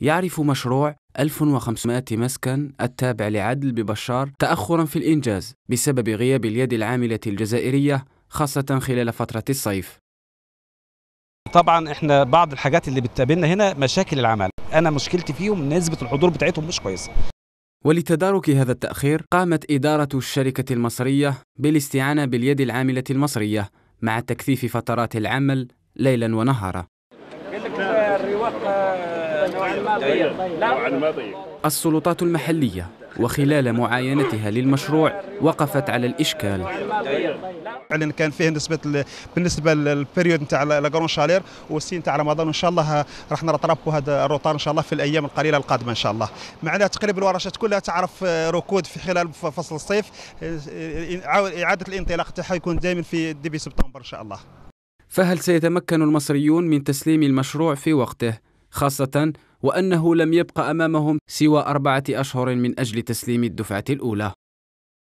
يعرف مشروع 1500 مسكن التابع لعدل ببشار تأخرا في الإنجاز بسبب غياب اليد العاملة الجزائرية خاصة خلال فترة الصيف. طبعا إحنا بعض الحاجات اللي بتقابلنا هنا مشاكل العمل. أنا مشكلتي فيهم نسبة الحضور بتاعتهم مش كويسة. ولتدارك هذا التأخير قامت إدارة الشركة المصرية بالاستعانة باليد العاملة المصرية مع تكثيف فترات العمل ليلا ونهارا. السلطات المحلية وخلال معاينتها للمشروع وقفت على الإشكال. فعلا كان فيه نسبة بالنسبة لل période نتاع la grande chaleur و aussi نتاع رمضان. وان شاء الله راح ن rattraper وا هذا ال retard إن شاء الله في الأيام القليلة القادمة إن شاء الله. معناها تقريبا الورشات كلها تعرف ركود في خلال فصل الصيف. إعادة الانطلاق تاعها يكون دائما في ديبي سبتمبر إن شاء الله. فهل سيتمكن المصريون من تسليم المشروع في وقته خاصة وأنه لم يبق أمامهم سوى أربعة أشهر من أجل تسليم الدفعة الأولى؟